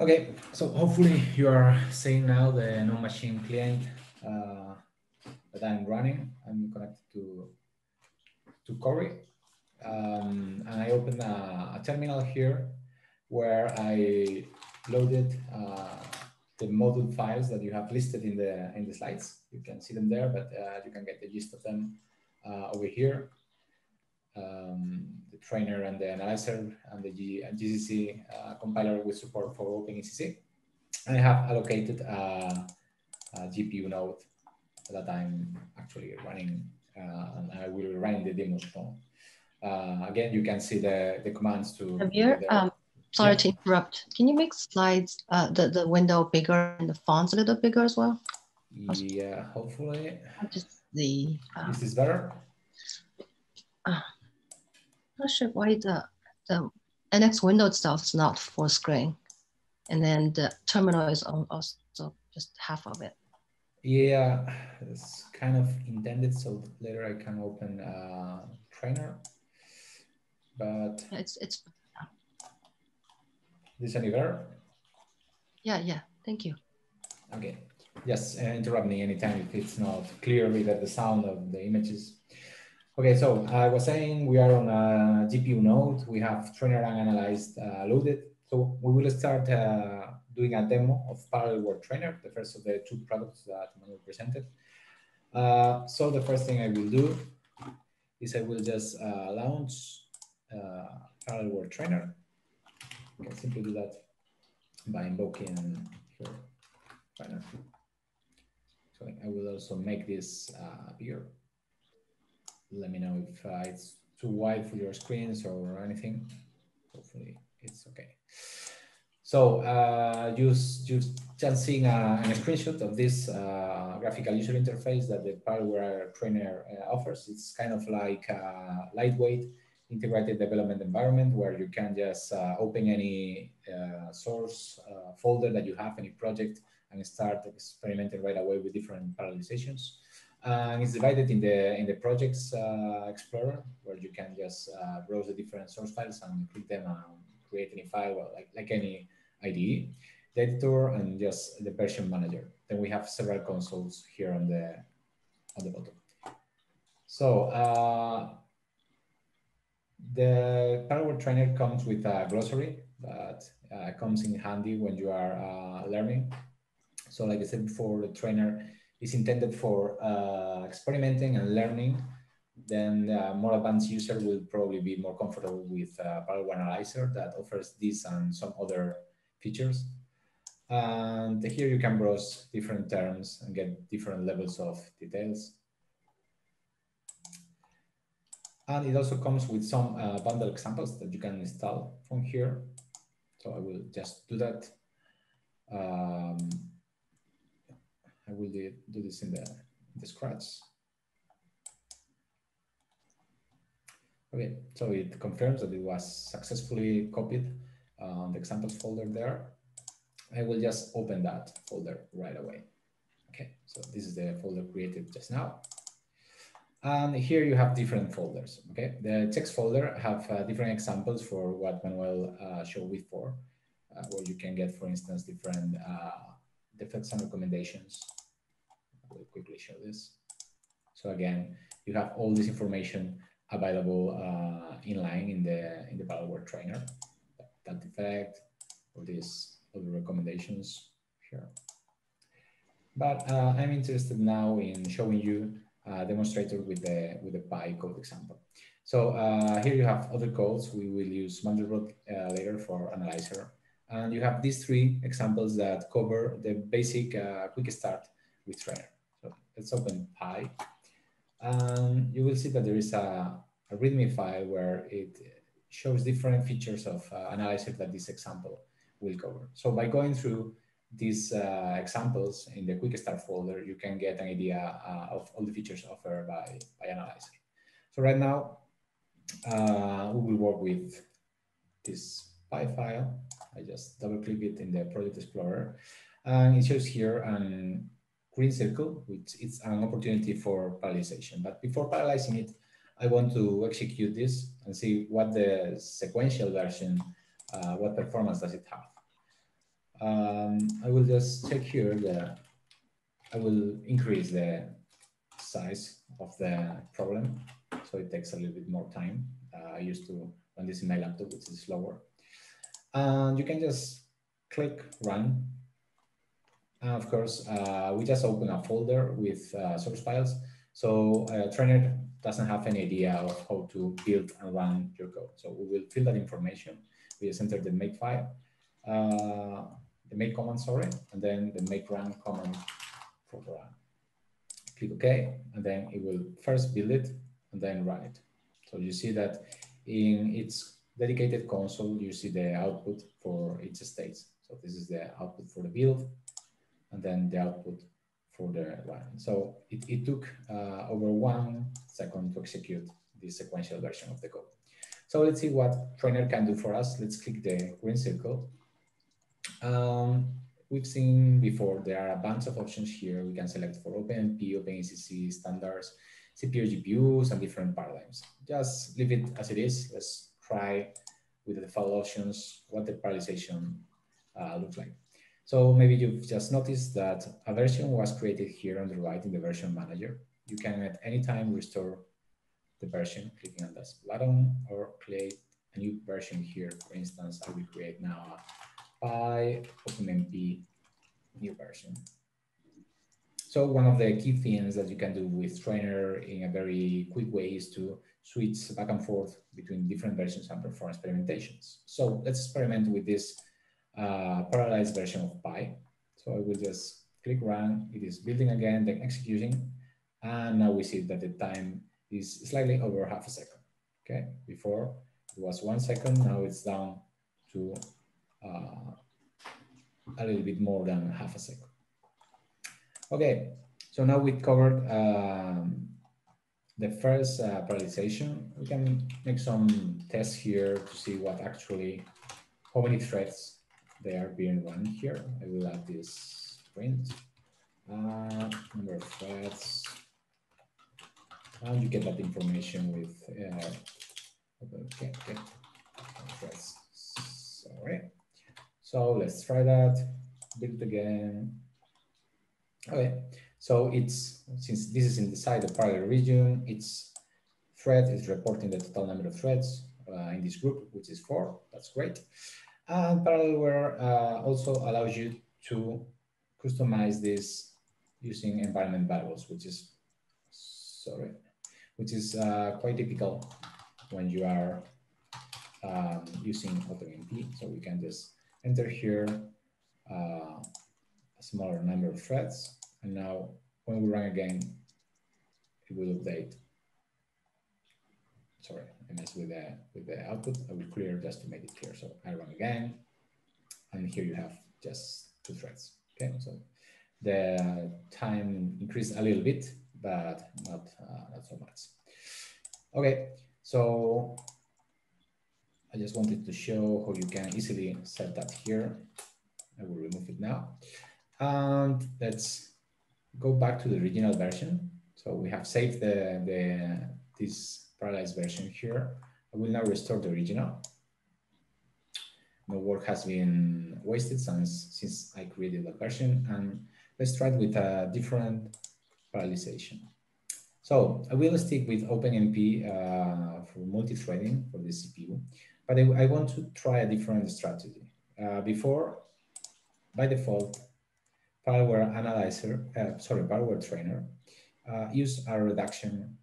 Okay, so hopefully you are seeing now the NoMachine client uh, that I'm running. I'm connected to, to Cori, Um, and I open a, a, terminal here where I loaded uh, the module files that you have listed in the in the slides. You can see them there, but uh, you can get the gist of them uh, over here. Um, the trainer and the analyzer and the G GCC uh, compiler with support for OpenACC. I have allocated a, a, GPU node that I'm actually running, uh, and I will run the demos from. Uh, again, you can see the, the commands to. Javier, um, sorry yeah. to interrupt. Can you make slides, uh, the, the window bigger and the fonts a little bigger as well? Yeah, hopefully. Just the. Um, is this better? Not sure why the, the NX window itself is not full screen. And then the terminal is on also just half of it. Yeah, it's kind of intended so later I can open uh, trainer, but it's it's. This any better? Yeah, yeah. Thank you. Okay. Yes, uh, interrupt me anytime if it's not clearly that the sound of the images. Okay, so I was saying we are on a GPU node. We have trainer and analyzed uh, loaded. So we will start uh, doing a demo of Parallelware Trainer, the first of the two products that Manuel presented. Uh, so the first thing I will do is I will just uh, launch uh, Parallelware Trainer. I can simply do that by invoking trainer. So I will also make this uh, bigger let me know if uh, it's too wide for your screens or anything. Hopefully it's okay. So uh, just, just, just seeing a, a screenshot of this uh, graphical user interface that the Parallel Trainer uh, offers. It's kind of like a lightweight integrated development environment where you can just uh, open any uh, source uh, folder that you have, any project, and start experimenting right away with different parallelizations and it's divided in the in the projects uh, explorer where you can just uh, browse the different source files and click them and create any file well, like like any IDE, the editor, and just the version manager. Then we have several consoles here on the on the bottom. So uh, the Power Trainer comes with a glossary that uh, comes in handy when you are uh, learning. So like I said before, the trainer is intended for uh, experimenting and learning, then a more advanced user will probably be more comfortable with uh, Parallel Analyzer that offers this and some other features. And here you can browse different terms and get different levels of details. And it also comes with some uh, bundle examples that you can install from here. So I will just do that. Um, I will do, do this in the, the scratch. Okay, so it confirms that it was successfully copied on the examples folder there. I will just open that folder right away. Okay, so this is the folder created just now. And here you have different folders, okay? The text folder have uh, different examples for what Manuel uh, showed before, uh, where you can get, for instance, different defects and recommendations will quickly show this. So again, you have all this information available uh, in line in the in the Parallel trainer. That defect, all these other recommendations here. But uh, I'm interested now in showing you a demonstrator with the with the PyCode example. So uh, here you have other codes. We will use Mandelbrot uh, later for analyzer. And you have these three examples that cover the basic uh, quick start with trainer. So let's open Pi. And you will see that there is a, a README file where it shows different features of uh, analysis that this example will cover. So by going through these uh, examples in the quick start folder, you can get an idea uh, of all the features offered by, by Analyzer. So right now, uh, we will work with this Pi file. I just double click it in the Project Explorer. And it shows here an green circle, which is an opportunity for parallelization. But before parallelizing it, I want to execute this and see what the sequential version, uh, what performance does it have. um, I will just check here that I will increase the size of the problem. So it takes a little bit more time. Uh, I used to run this in my laptop, which is slower. And you can just click run. And of course, uh, we just open a folder with uh, source files. So uh, trainer doesn't have any idea of how to build and run your code. So we will fill that information. We just enter the make file, uh, the make command, sorry, and then the make run command for run. Click OK, and then it will first build it and then run it. So you see that in its dedicated console, you see the output for each stage. So this is the output for the build, and then the output for the line. So it, it took uh, over one second to execute the sequential version of the code. So let's see what Trainer can do for us. Let's click the green circle. Um, we've seen before, there are a bunch of options here. We can select for OpenMP, OpenACC, standards, CPU, GPUs, and different paradigms. Just leave it as it is. Let's try with the default options what the parallelization uh, looks like. So maybe you've just noticed that a version was created here on the right in the version manager. You can at any time restore the version clicking on this button or create a new version here. For instance, I will create now a by OpenMP new version. So one of the key things that you can do with Trainer in a very quick way is to switch back and forth between different versions and perform experimentations. So let's experiment with this uh, parallelized version of Pi. So I will just click run, it is building again, then executing. And now we see that the time is slightly over half a second. Okay, before it was one second, now it's down to uh, a little bit more than half a second. Okay, so now we covered um, the first uh, parallelization. We can make some tests here to see what actually, how many threads they are being run here. I will add this print, uh, number of threads, and you get that information with, uh, okay, okay, threads, sorry. So let's try that, build again. Okay, so it's, since this is inside the parallel region, its thread is reporting the total number of threads uh, in this group, which is four, that's great. And Parallelware uh, also allows you to customize this using environment variables, which is, sorry, which is uh, quite typical when you are um, using OpenMP. So we can just enter here uh, a smaller number of threads. And now when we run again, it will update. Sorry, I messed with the, with the output. I will clear just to make it clear. So I run again, and here you have just two threads. Okay, so the time increased a little bit, but not, uh, not so much. Okay, so I just wanted to show how you can easily set that here. I will remove it now. And let's go back to the original version. So we have saved the, the this parallelized version here. I will now restore the original. No work has been wasted since, since I created the version. And let's try it with a different parallelization. So I will stick with OpenMP uh, for multi-threading for the CPU. But I, I want to try a different strategy. Uh, before, by default, Parallelware Analyzer, uh, sorry, power Trainer, uh, use a reduction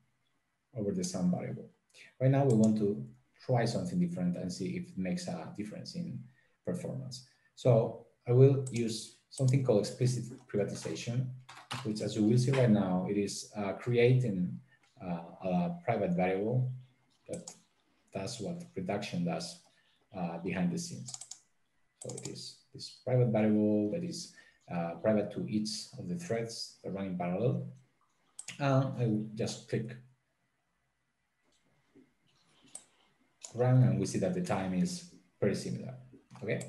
over the sum variable. Right now, we want to try something different and see if it makes a difference in performance. So I will use something called explicit privatization, which as you will see right now, it is uh, creating uh, a private variable that that's what reduction does uh, behind the scenes. So it is this private variable that is uh, private to each of the threads that run in parallel. And I will just click run and we see that the time is very similar. Okay.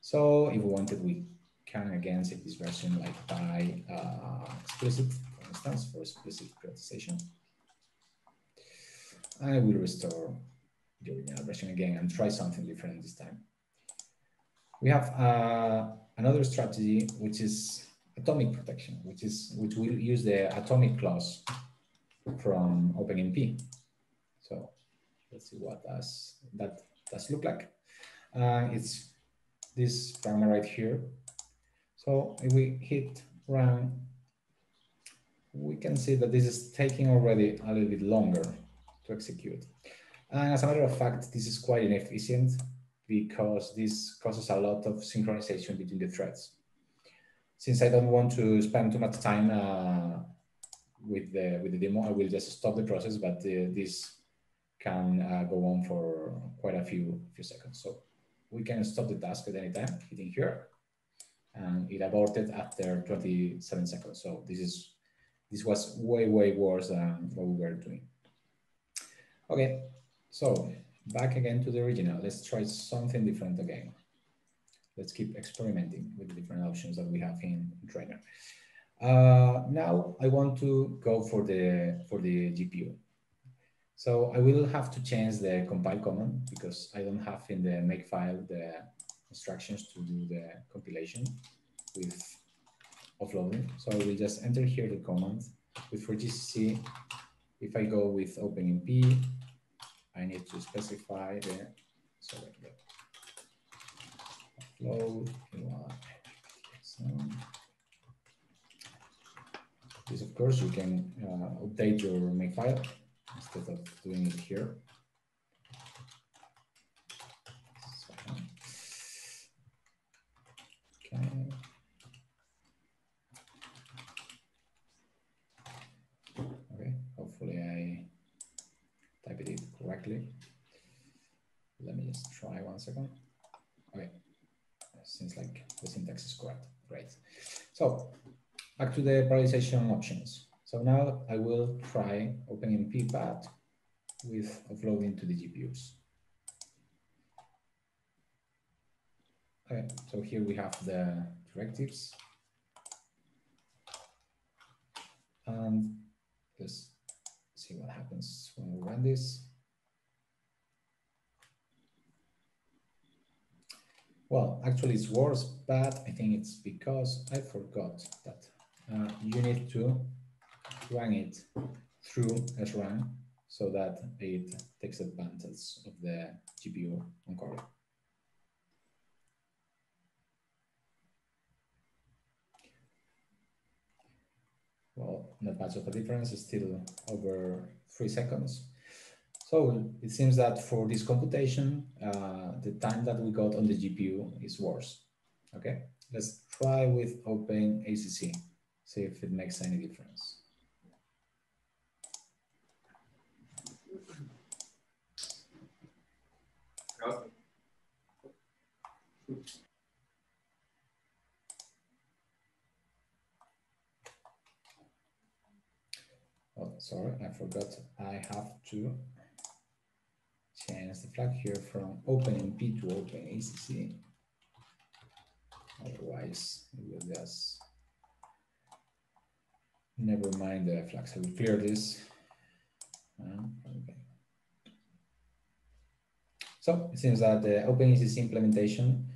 So if we wanted, we can again set this version like by uh, explicit, for instance, for explicit privatization. I will restore the original version again and try something different this time. We have a another strategy, which is atomic protection, which is which will use the atomic clause from OpenMP. So let's see what does that does look like. Uh, it's this parameter right here. So if we hit run, we can see that this is taking already a little bit longer to execute. And as a matter of fact, this is quite inefficient because this causes a lot of synchronization between the threads. Since I don't want to spend too much time uh, with the with the demo, I will just stop the process, but uh, this can uh, go on for quite a few few seconds. So we can stop the task at any time, hitting here, and it aborted after 27 seconds. So this is this was way way worse than what we were doing. Okay, so back again to the original. Let's try something different again. Let's keep experimenting with the different options that we have in trainer. Uh, now I want to go for the for the GPU. So I will have to change the compile command because I don't have in the makefile the instructions to do the compilation with offloading. So I will just enter here the command with for GCC. If I go with OpenMP, I need to specify the sorry the upload this of course you can uh, update your makefile instead of doing it here. Okay. Okay, hopefully I typed it correctly. Let me just try one second. Okay, seems like the syntax is correct. Great. So back to the parallelization options. So now I will try OpenMP path with offloading to the GPUs. Okay, so here we have the directives. And let's see what happens when we run this. Well, actually it's worse, but I think it's because I forgot that uh, you need to run it through srun so that it takes advantage of the GPU on Cori. Well, not much of a difference, it's still over three seconds. So it seems that for this computation, uh, the time that we got on the GPU is worse. Okay, let's try with OpenACC, see if it makes any difference. Oh, sorry, I forgot. I have to change the flag here from OpenMP to OpenACC. Otherwise, it will just never mind the flags. I will clear this. Uh, okay. So it seems that the OpenACC implementation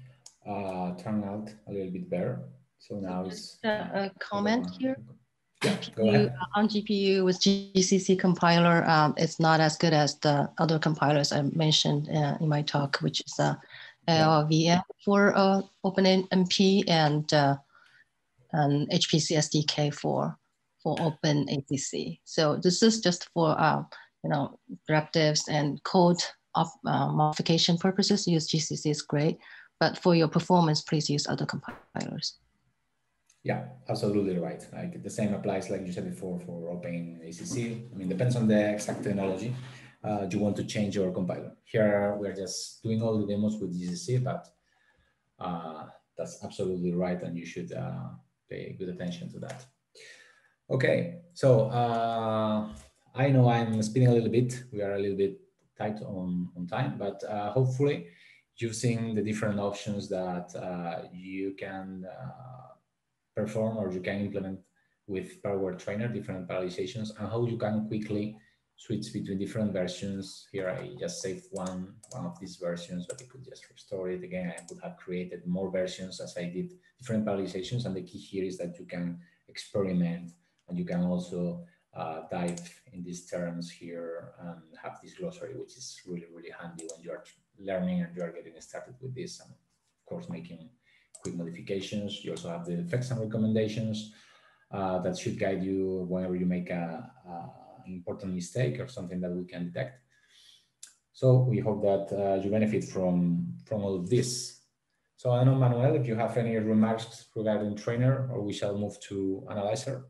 uh, turned out a little bit better. So now it's a comment here. Yeah, GPU, on GPU with GCC compiler, um, it's not as good as the other compilers I mentioned uh, in my talk, which is uh, LLVM for uh, OpenMP and uh, and HPC SDK for for OpenACC. So this is just for uh, you know directives and code of uh, modification purposes, use GCC is great, but for your performance, please use other compilers. Yeah, absolutely right. Like the same applies, like you said before, for OpenACC. I mean, depends on the exact technology. Uh, you want to change your compiler. Here, we're just doing all the demos with GCC, but uh, that's absolutely right, and you should uh, pay good attention to that. Okay, so uh, I know I'm speeding a little bit. We are a little bit tight on, on time, but uh, hopefully you've seen the different options that uh, you can perform or you can implement with Power Trainer, different parallelizations, and how you can quickly switch between different versions. Here I just saved one, one of these versions, but I could just restore it again. I could have created more versions as I did different parallelizations. And the key here is that you can experiment and you can also uh, dive in these terms here and have this glossary, which is really, really handy when you are learning and you are getting started with this. And of course, making quick modifications. You also have the effects and recommendations uh, that should guide you whenever you make a, a important mistake or something that we can detect. So we hope that uh, you benefit from, from all of this. So I don't know, Manuel, if you have any remarks regarding trainer or we shall move to analyzer.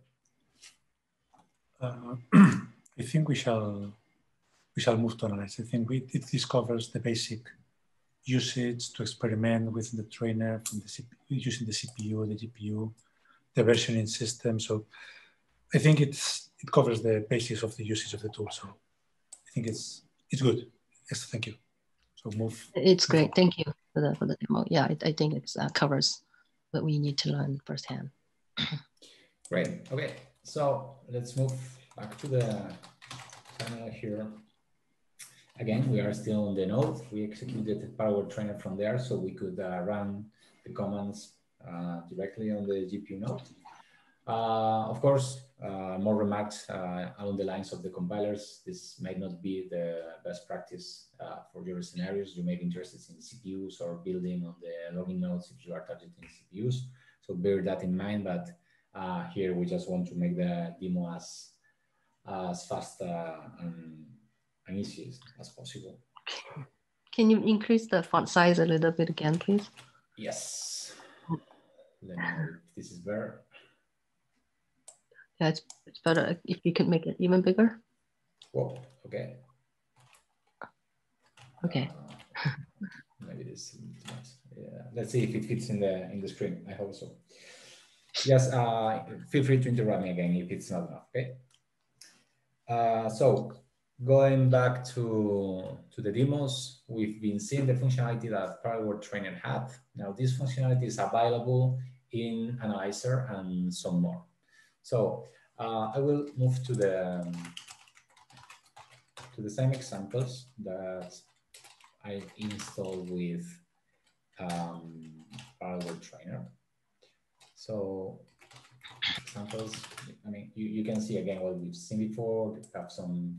Uh, I think we shall we shall move to analyze. I think we, it discovers the basic usage to experiment with the trainer from the CPU, using the CPU, the GPU, the versioning system. So I think it's it covers the basics of the usage of the tool. So I think it's it's good. Yes, thank you. So move. It's great. Thank you for the for the demo. Yeah, I, I think it uh, covers what we need to learn firsthand. Great. Okay, so let's move back to the panel here. Again, we are still on the node. We executed the Power Trainer from there, so we could uh, run the commands uh, directly on the GPU node. Uh, of course, uh, more remarks uh, along the lines of the compilers. This might not be the best practice for your scenarios. You may be interested in CPUs or building on the login nodes if you are targeting CPUs. So bear that in mind, but here we just want to make the demo as, as fast and, and easy as possible. Okay. Can you increase the font size a little bit again, please? Yes. Let me if this is better. Yeah, it's, it's better if you could make it even bigger. Whoa, okay. Okay. Uh, maybe this yeah. Let's see if it fits in the in the screen. I hope so. Yes, uh, feel free to interrupt me again if it's not enough, okay? Uh, so going back to, to the demos, we've been seeing the functionality that Parallel Trainer had. Now this functionality is available in Analyzer and some more. So uh, I will move to the um, to the same examples that I installed with um, Parallel Trainer. So examples, I mean, you, you can see again what we've seen before. We have some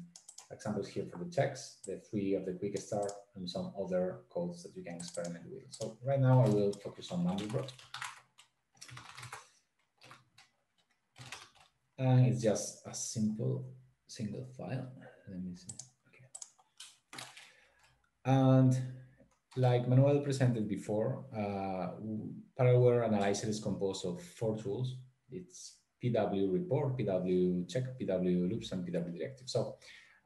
examples here for the checks, the three of the quick start, and some other codes that you can experiment with. So right now I will focus on Mandelbrot. and it's just a simple single file. Let me see. Okay. And like Manuel presented before, uh, Analyzer is composed of four tools. It's PW report, PW check, PW loops, and PW directive. So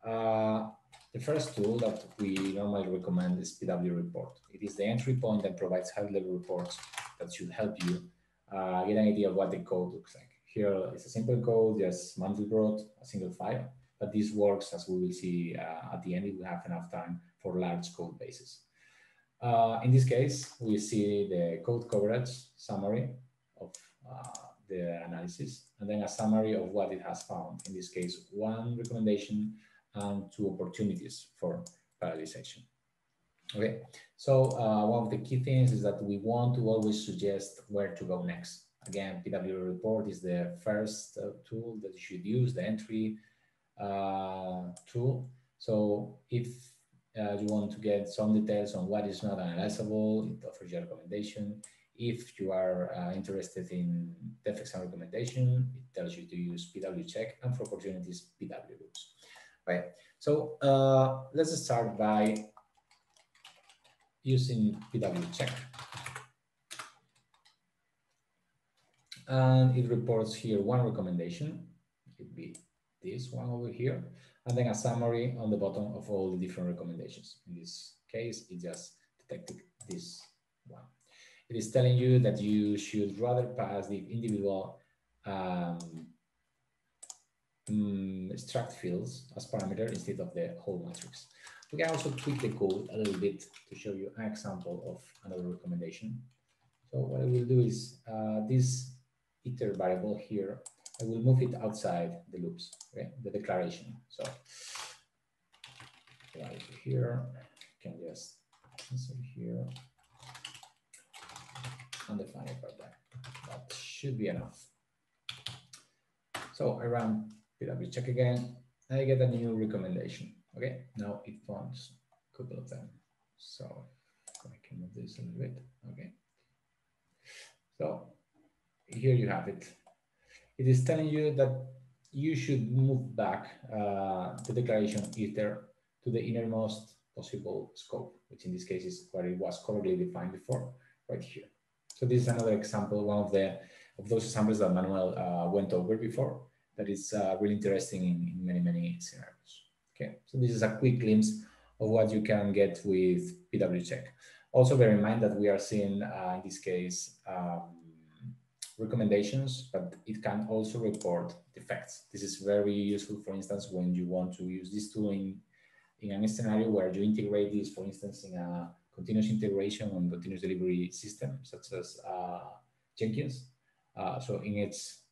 uh, the first tool that we normally recommend is PW report. It is the entry point that provides high-level reports that should help you uh, get an idea of what the code looks like. Here is a simple code, just Mandelbrot, a single file, but this works as we will see uh, at the end if we have enough time for large code bases. Uh, in this case, we see the code coverage summary of uh, the analysis, and then a summary of what it has found. In this case, one recommendation and two opportunities for parallelization. Okay, so uh, one of the key things is that we want to always suggest where to go next. Again, PW report is the first uh, tool that you should use, the entry uh, tool. So if uh, you want to get some details on what is not analyzable, it offers you a recommendation. If you are uh, interested in defects and recommendation, it tells you to use PW check and for opportunities, PW loops. Right. So uh, let's start by using PW check. and it reports here one recommendation. It could be this one over here, and then a summary on the bottom of all the different recommendations. In this case, it just detected this one. It is telling you that you should rather pass the individual um, um, struct fields as parameter instead of the whole matrix. We can also tweak the code a little bit to show you an example of another recommendation. So what I will do is uh, this iter variable here, I will move it outside the loops, okay, the declaration. So right here, can just insert here and define it right there. That should be enough. So I run PW check again, and I get a new recommendation. Okay, now it finds a couple of them. So I can move this a little bit. Okay. So here you have it. It is telling you that you should move back uh, the declaration iter to the innermost possible scope, which in this case is where it was correctly defined before, right here. So this is another example, one of the of those examples that Manuel uh, went over before that is uh, really interesting in, in, many, many scenarios. Okay, so this is a quick glimpse of what you can get with PWCheck. Also bear in mind that we are seeing, uh, in this case, um, recommendations, but it can also report defects. This is very useful, for instance, when you want to use this tool in, in a scenario where you integrate this, for instance, in a continuous integration and continuous delivery system, such as uh, Jenkins. Uh, so in its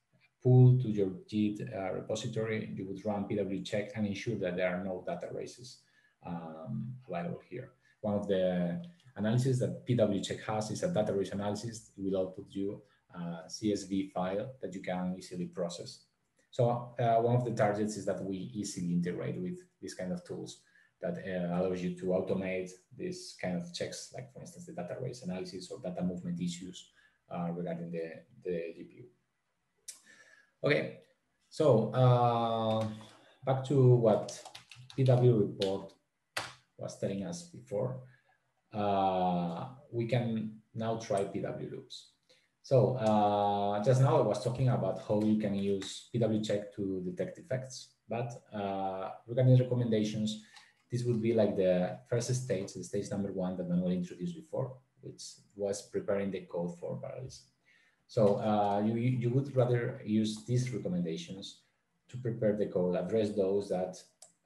pull to your Git uh, repository, you would run PW check and ensure that there are no data races um, available here. One of the analysis that PW check has is a data race analysis. It will output you a CSV file that you can easily process. So uh, one of the targets is that we easily integrate with these kind of tools that uh, allows you to automate this kind of checks, like for instance, the data race analysis or data movement issues uh, regarding the, the GPU. Okay, so uh, back to what PW report was telling us before. Uh, we can now try PW loops. So uh, just now I was talking about how you can use PW check to detect defects, but uh, regarding recommendations, this would be like the first stage, the stage number one that Manuel introduced before, which was preparing the code for parallelism. So uh, you, you would rather use these recommendations to prepare the code, address those that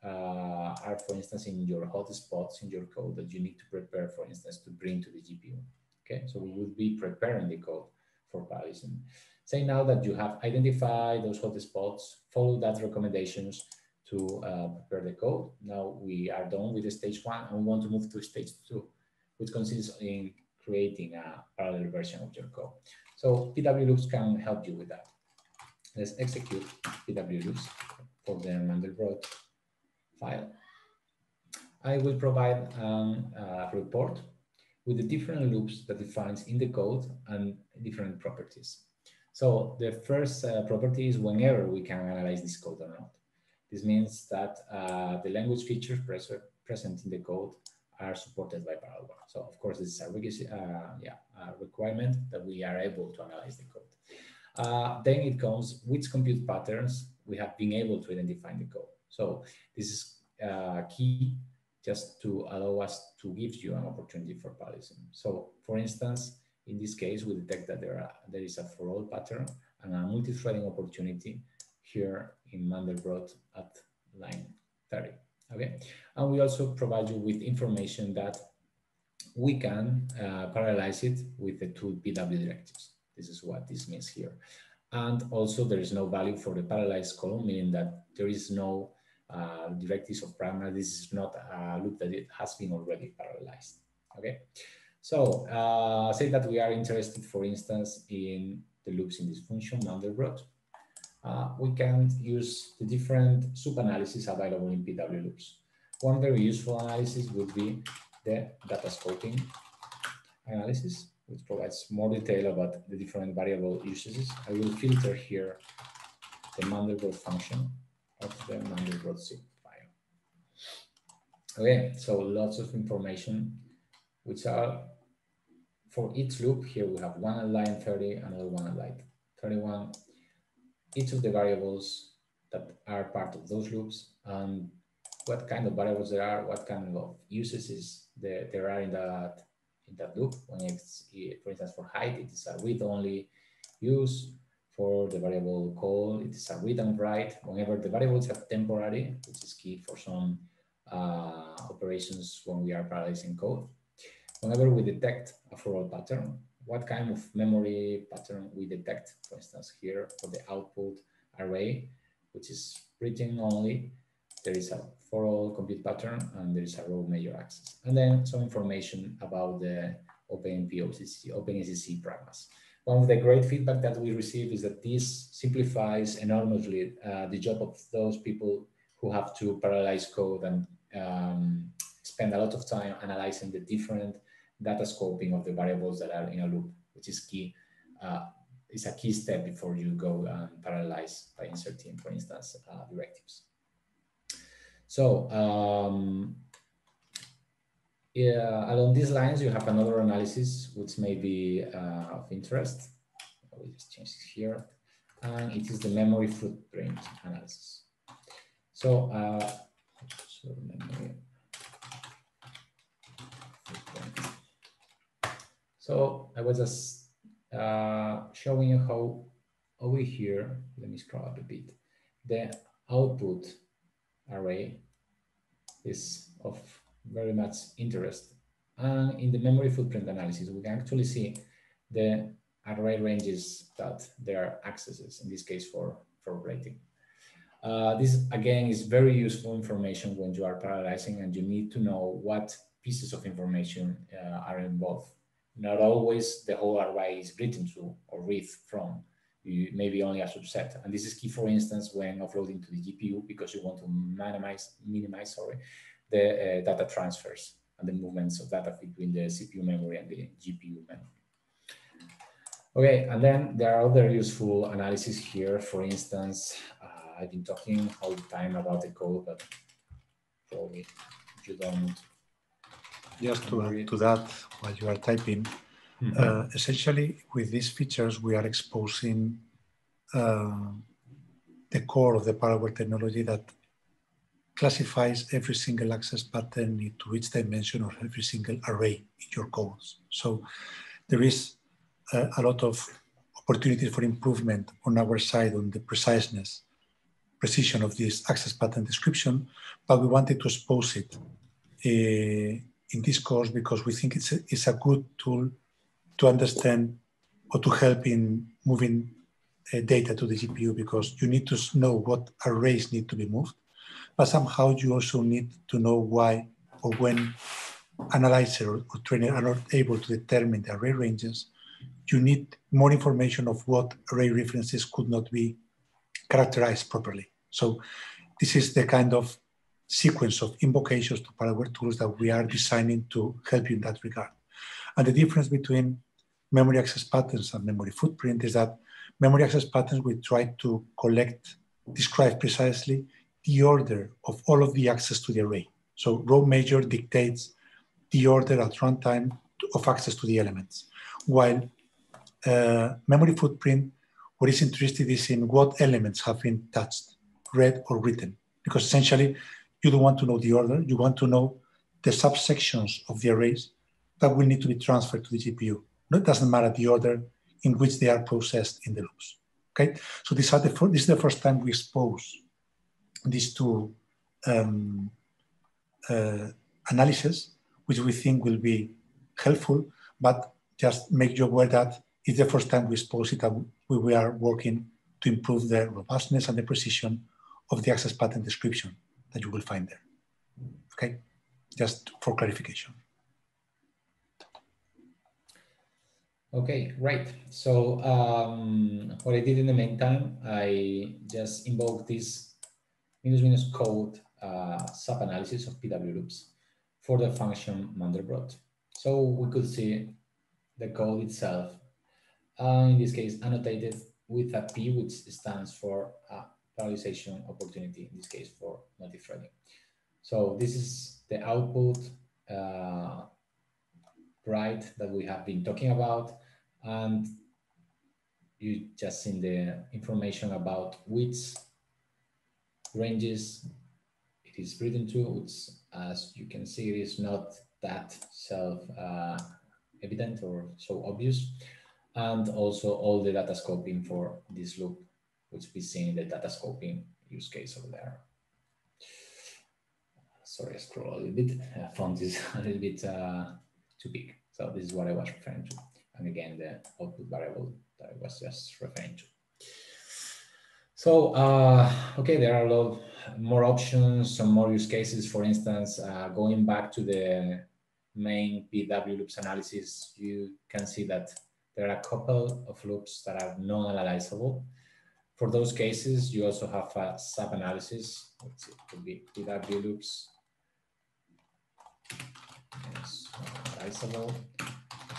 uh, are, for instance, in your hotspots in your code that you need to prepare, for instance, to bring to the GPU. Okay, so we would be preparing the code for parallelism. Say now that you have identified those hotspots, follow that recommendations to uh, prepare the code. Now we are done with the stage one and we want to move to stage two, which consists in creating a parallel version of your code. So PW loops can help you with that. Let's execute PW loops for the Mandelbrot file. I will provide um, a report with the different loops that defines in the code and different properties. So the first uh, property is whenever we can analyze this code or not. This means that uh, the language features pres present in the code are supported by Parallel. So of course, this is a uh, yeah, a requirement that we are able to analyze the code. Uh, then it comes which compute patterns we have been able to identify in the code. So this is uh, key just to allow us to give you an opportunity for parallelism. So for instance, in this case, we detect that there, are, there is a for all pattern and a multi-threading opportunity here in Mandelbrot at line 30. Okay, and we also provide you with information that we can uh, parallelize it with the two PW directives. This is what this means here. And also there is no value for the parallelized column, meaning that there is no uh, directives of primary. This is not a loop that it has been already parallelized. Okay, so uh, say that we are interested, for instance, in the loops in this function Mandelbrot uh, we can use the different sub-analyses available in PW loops. One very useful analysis would be the data scoping analysis, which provides more detail about the different variable usages. I will filter here the Mandelbrot function of the Mandelbrot zip file. Okay, so lots of information, which are for each loop. Here we have one at line 30, another one at line 31, each of the variables that are part of those loops and what kind of variables there are, what kind of uses there, there are in that in that loop. When it's, for instance, for height, it is a read-only use. For the variable call, it is a read and write. Whenever the variables have temporary, which is key for some uh, operations when we are parallelizing code. Whenever we detect a for all pattern, what kind of memory pattern we detect, for instance, here for the output array, which is written only, there is a for all compute pattern and there is a row major access. And then some information about the OpenMP OCC, OpenACC pragmas. One of the great feedback that we receive is that this simplifies enormously uh, the job of those people who have to parallelize code and um, spend a lot of time analyzing the different data scoping of the variables that are in a loop, which is key. Uh, it's a key step before you go and parallelize by inserting, for instance, uh, directives. So um, yeah, along these lines, you have another analysis which may be uh, of interest. We just change it here, and it is the memory footprint analysis. So, uh, so memory footprint. So I was just uh, showing you how over here. Let me scroll up a bit. The output array is of very much interest. And in the memory footprint analysis, we can actually see the array ranges that there are accesses, in this case for, for rating. Uh, this again is very useful information when you are parallelizing and you need to know what pieces of information uh, are involved. Not always the whole array is written to or read from you maybe only a subset. And this is key, for instance, when offloading to the GPU because you want to minimize, minimize sorry, the uh, data transfers and the movements of data between the CPU memory and the GPU memory. Okay, and then there are other useful analysis here. For instance, uh, I've been talking all the time about the code, but probably you don't. Just to add to that, while you are typing, Mm -hmm. uh, essentially, with these features, we are exposing uh, the core of the Parallel technology that classifies every single access pattern into each dimension of every single array in your codes. So there is uh, a lot of opportunity for improvement on our side on the preciseness, precision of this access pattern description, but we wanted to expose it uh, in this course because we think it's a, it's a good tool to understand or to help in moving uh, data to the GPU because you need to know what arrays need to be moved, but somehow you also need to know why or when analyzer or trainer are not able to determine the array ranges, you need more information of what array references could not be characterized properly. So this is the kind of sequence of invocations to Parallel tools that we are designing to help you in that regard. And the difference between memory access patterns and memory footprint is that memory access patterns we try to collect, describe precisely the order of all of the access to the array. So row major dictates the order at runtime of access to the elements, while uh, memory footprint, what is interested is in what elements have been touched, read or written, because essentially you don't want to know the order, you want to know the subsections of the arrays that will need to be transferred to the GPU it doesn't matter the order in which they are processed in the loops. Okay, so this, are the this is the first time we expose these two um, uh, analysis, which we think will be helpful, but just make you aware that it's the first time we expose it and we, we are working to improve the robustness and the precision of the access pattern description that you will find there. Okay, just for clarification. Okay, right. So um, what I did in the meantime, I just invoked this minus minus code uh, sub-analysis of PW loops for the function Mandelbrot. So we could see the code itself, uh, in this case, annotated with a P, which stands for a parallelization opportunity, in this case for multi-threading. So this is the output uh, right that we have been talking about and you just seen the information about which ranges it is written to, which as you can see, it is not that self-evident uh, or so obvious. And also all the data scoping for this loop, which we see in the data scoping use case over there. Sorry, I scroll a little bit. Uh, font is a little bit uh, too big. So this is what I was referring to and again the output variable that I was just referring to. So, uh, okay, there are a lot, more options, some more use cases. For instance, uh, going back to the main PW loops analysis, you can see that there are a couple of loops that are non-analyzable. For those cases, you also have a sub-analysis. Let's see, it could be PW loops.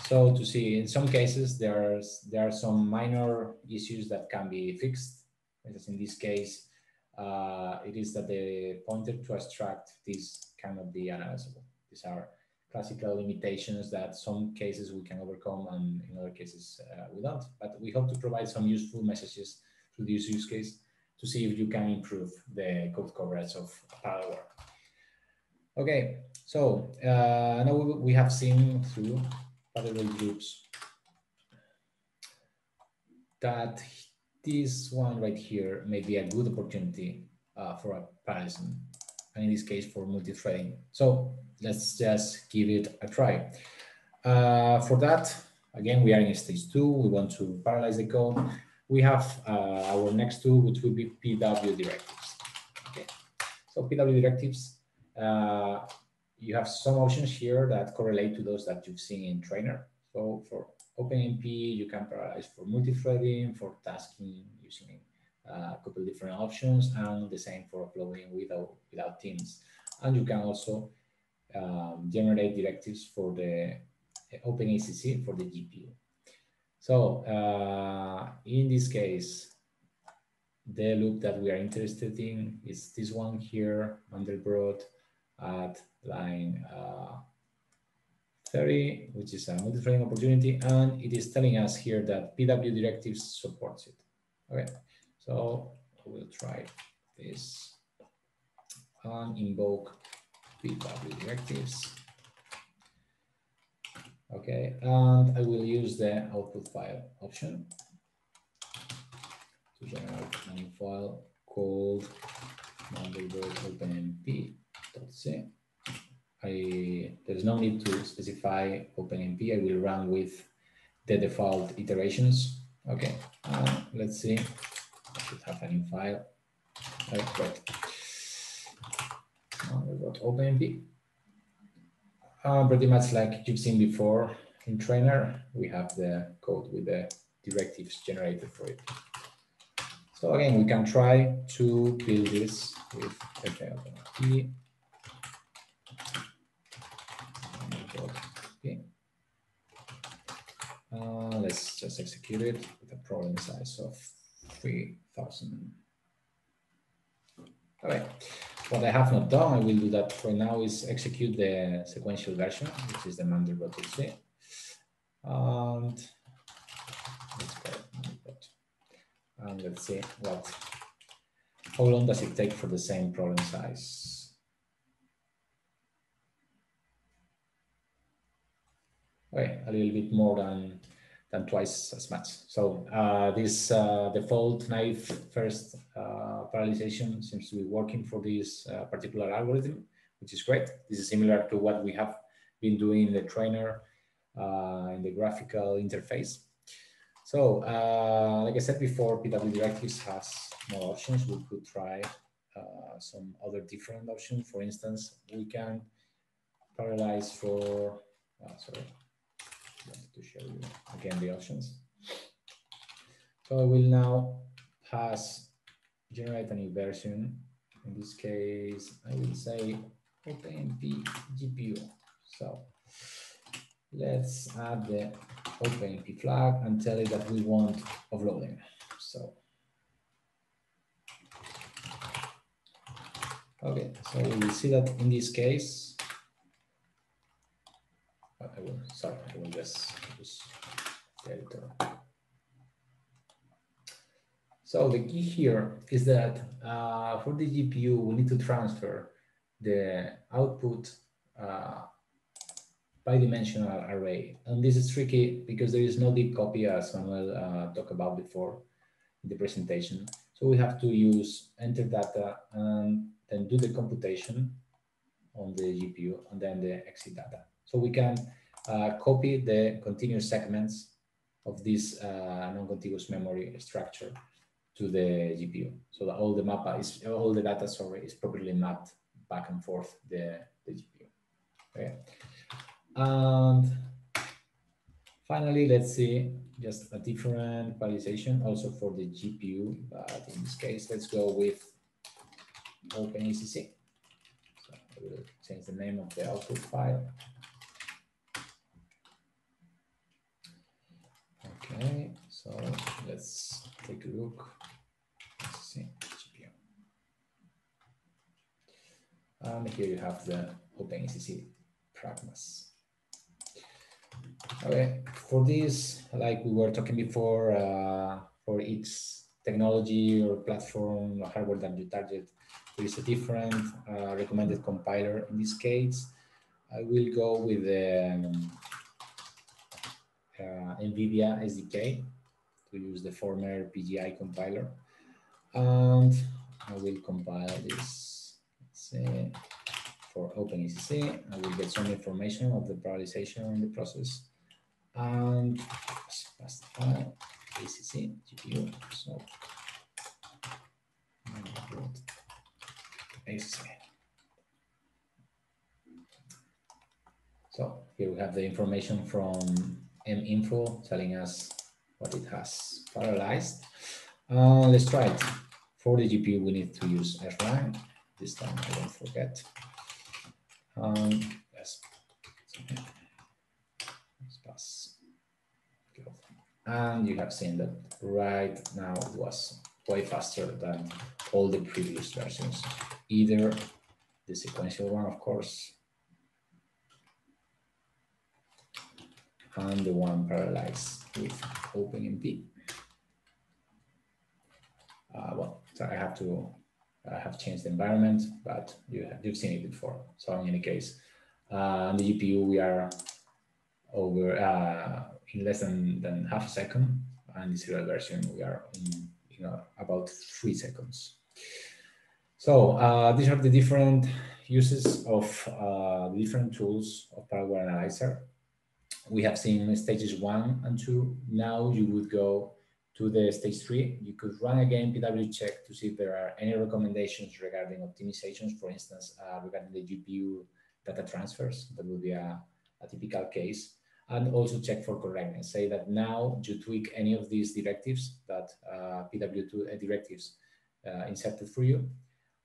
So to see, in some cases, there's there are some minor issues that can be fixed. In this case, uh, it is that the pointer to abstract this cannot be analyzable. These are classical limitations that some cases we can overcome and in other cases uh, we don't. But we hope to provide some useful messages through this use case to see if you can improve the code coverage of work. Okay, so uh, now we have seen through parallel groups that this one right here may be a good opportunity uh, for a parallelism, and in this case for multi-threading. So let's just give it a try. Uh, for that, again, we are in stage two. We want to parallelize the code. We have uh, our next tool, which will be PW directives. Okay, so PW directives, uh, you have some options here that correlate to those that you've seen in trainer. So for OpenMP, you can parallelize for multi-threading, for tasking using uh, a couple different options, and the same for offloading without, without teams. And you can also um, generate directives for the OpenACC for the GPU. So uh, in this case, the loop that we are interested in is this one here, Mandelbrot at line uh, 30, which is a multi-threading opportunity, and it is telling us here that PW directives supports it. Okay, so we'll try this and invoke PW directives. Okay, and I will use the output file option to generate a new file called Mandelbrot openmp.c. I, there's no need to specify OpenMP. I will run with the default iterations. Okay, uh, let's see. I should have a new file. Right, great. Uh, we've got OpenMP. Uh, pretty much like you've seen before in trainer, we have the code with the directives generated for it. So again, we can try to build this with OpenMP. Uh, let's just execute it with a problem size of 3000. Okay, what I have not done, I will do that for now, is execute the sequential version, which is the mandelbrot.c. And let's and let's see what, how long does it take for the same problem size? Okay, a little bit more than than twice as much. So uh, this uh, default naive first uh, parallelization seems to be working for this uh, particular algorithm, which is great. This is similar to what we have been doing in the trainer uh, in the graphical interface. So uh, like I said before, PW directives has more options. We could try some other different options. For instance, we can parallelize for, sorry, to show you again the options. So I will now pass generate a new version. In this case, I will say OpenMP GPU. So let's add the OpenMP flag and tell it that we want offloading. So okay, so we see that in this case, I will, sorry, I will just use the editor. So the key here is that uh, for the GPU, we need to transfer the output uh, bidimensional array. And this is tricky because there is no deep copy as Manuel uh, talked about before in the presentation. So we have to use enter data and then do the computation on the GPU and then the exit data. So we can uh, copy the continuous segments of this uh, non-contiguous memory structure to the GPU. So that all the map is all the data sorry is properly mapped back and forth the, the GPU. Okay. And finally, let's see just a different parallelization also for the GPU, but in this case, let's go with OpenACC. So I will change the name of the output file. Okay, so let's take a look. Let's see. And here you have the OpenACC pragmas. Okay, for this, like we were talking before, uh, for each technology or platform or hardware that you target, there is a different uh, recommended compiler. In this case, I will go with the um, NVIDIA SDK to use the former PGI compiler. And I will compile this, say, for OpenACC. I will get some information of the parallelization in the process. And pass the file, ACC, GPU. So. So here we have the information from minfo telling us what it has parallelized. Uh, let's try it. For the GPU, we need to use Erlang. This time I don't forget. Um, yes. Let's pass. And you have seen that right now it was way faster than all the previous versions. Either the sequential one, of course, and the one parallelized with OpenMP. Uh, well, so I have to I have changed the environment, but you have, you've seen it before. So in any case, uh, on the GPU, we are over uh, in less than, than half a second. And the serial version, we are in you know, about three seconds. So uh, these are the different uses of uh, different tools of Parallelware Analyzer we have seen stages one and two. Now you would go to the stage three. You could run again PW check to see if there are any recommendations regarding optimizations, for instance, uh, regarding the GPU data transfers. That would be a, a typical case. And also check for correctness. Say that now you tweak any of these directives that uh, PW2 uh, directives uh, inserted for you,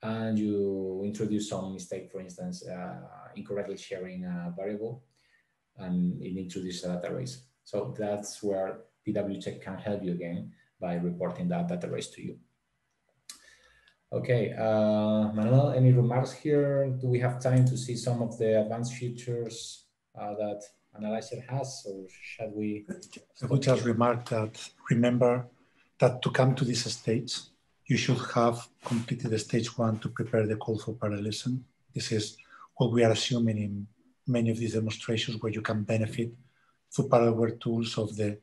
and you introduce some mistake, for instance, uh, incorrectly sharing a variable and it introduces a race. So that's where PWCheck can help you again by reporting that data race to you. Okay, uh, Manuel, any remarks here? Do we have time to see some of the advanced features uh, that Analyzer has, or shall we? I would just remark that remember that to come to this stage, you should have completed the stage one to prepare the call for parallelism. This is what we are assuming in many of these demonstrations where you can benefit through parallel tools of the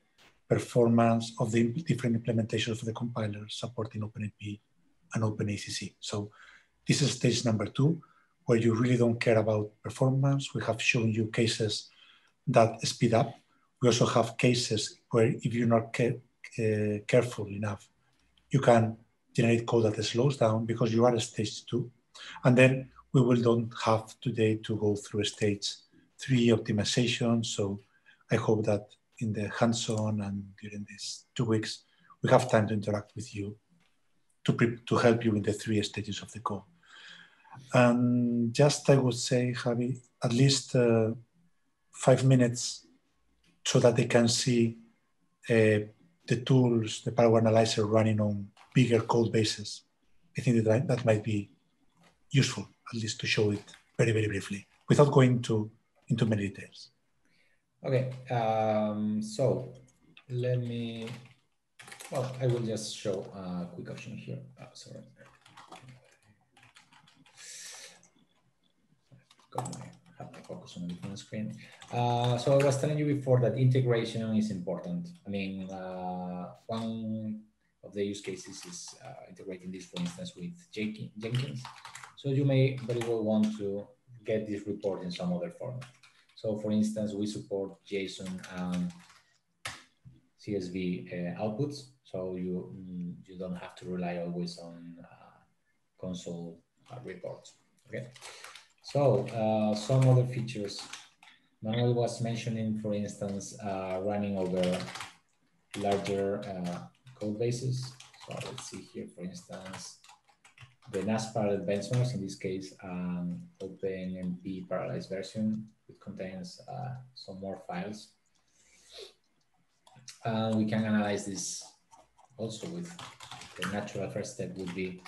performance of the different implementations of the compiler supporting OpenMP and OpenACC. So this is stage number two, where you really don't care about performance. We have shown you cases that speed up. We also have cases where if you're not care, uh, careful enough, you can generate code that slows down because you are at stage two. And then we will don't have today to go through stage three optimization. So I hope that in the hands-on and during these two weeks, we have time to interact with you to, to help you in the three stages of the code. And just I would say, Javi, at least uh, five minutes so that they can see uh, the tools, the Power Analyzer running on bigger code bases. I think that that might be useful at least to show it very, very briefly without going to, into many details. Okay, um, so let me, well, I will just show a quick option here. Oh, sorry. Got my, focus on a different screen. Uh, so I was telling you before that integration is important. I mean, uh, one of the use cases is uh, integrating this, for instance, with Jenkins. So you may very well want to get this report in some other format. So for instance, we support JSON and CSV uh, outputs, so you mm, you don't have to rely always on uh, console uh, reports. Okay, so uh, some other features. Manuel was mentioning, for instance, uh, running over larger code bases. So let's see here, for instance, the NAS parallel benchmarks, in this case, um, OpenMP parallelized version, it contains uh, some more files. And we can analyze this also with the natural first step would be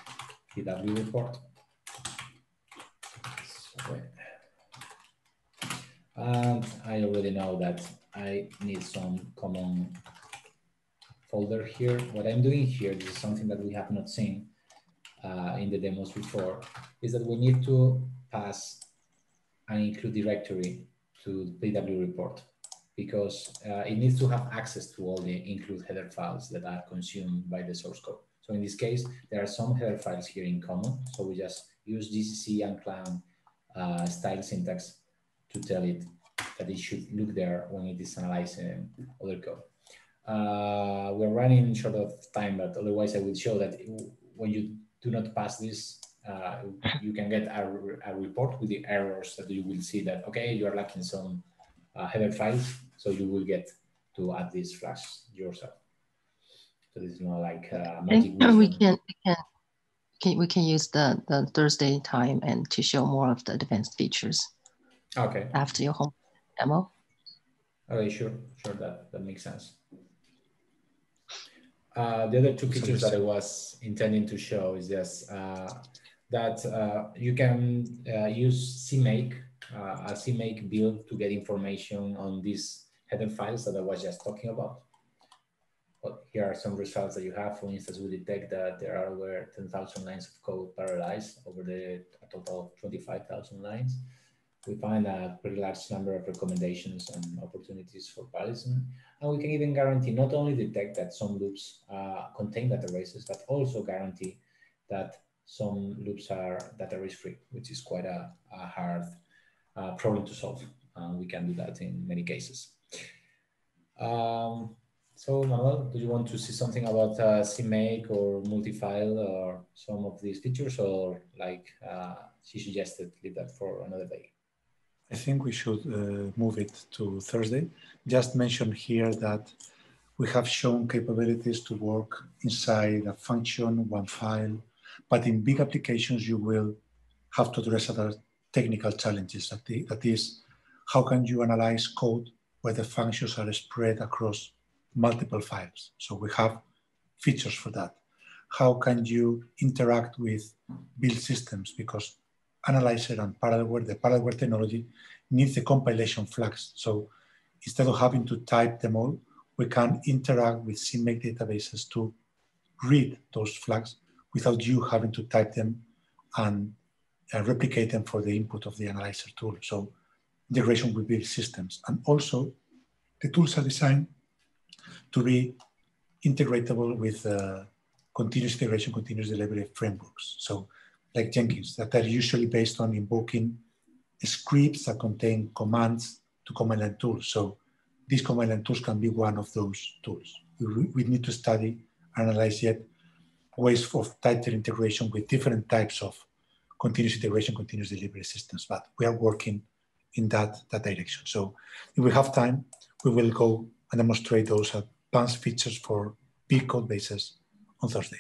PW report. And I already know that I need some common folder here. What I'm doing here, this is something that we have not seen uh, in the demos before, is that we need to pass an include directory to PW report because uh, it needs to have access to all the include header files that are consumed by the source code. So in this case, there are some header files here in common. So we just use GCC and Clang uh, style syntax to tell it that it should look there when it is analyzing other code. Uh, we're running short of time, but otherwise I will show that when you do not pass this, uh, you can get a, a, report with the errors that you will see that, okay, you are lacking some uh, header files, so you will get to add these flags yourself. So this is not like uh, magic. We can, we can, can, we can use the, the Thursday time and to show more of the advanced features. Okay. After your home demo. Okay, sure, sure, that, that makes sense. Uh, the other two pictures that I was intending to show is just uh, that uh, you can uh, use CMake, uh, a CMake build to get information on these header files that I was just talking about. But here are some results that you have. For instance, we detect that there are over 10,000 lines of code parallelized over the total of 25,000 lines we find a pretty large number of recommendations and opportunities for parallelism. And we can even guarantee not only detect that some loops uh, contain data races, but also guarantee that some loops are data race free, which is quite a, a hard uh, problem to solve. Uh, we can do that in many cases. Um, so Manuel, do you want to see something about uh, CMake or multi-file or some of these features or like uh, she suggested, leave that for another day? I think we should uh, move it to Thursday. Just mention here that we have shown capabilities to work inside a function, one file, but in big applications, you will have to address other technical challenges. That, the, that is, how can you analyze code where the functions are spread across multiple files? So we have features for that. How can you interact with build systems? Because analyzer and parallelware, the parallelware technology needs the compilation flags. So instead of having to type them all, we can interact with CMake databases to read those flags without you having to type them and uh, replicate them for the input of the analyzer tool. So integration with build systems. And also the tools are designed to be integratable with uh, continuous integration, continuous delivery frameworks. So like Jenkins that are usually based on invoking scripts that contain commands to command line tools. So these command line tools can be one of those tools. We, we need to study, analyze yet ways of tighter integration with different types of continuous integration, continuous delivery systems, but we are working in that, that direction. So if we have time, we will go and demonstrate those advanced features for big code bases on Thursday.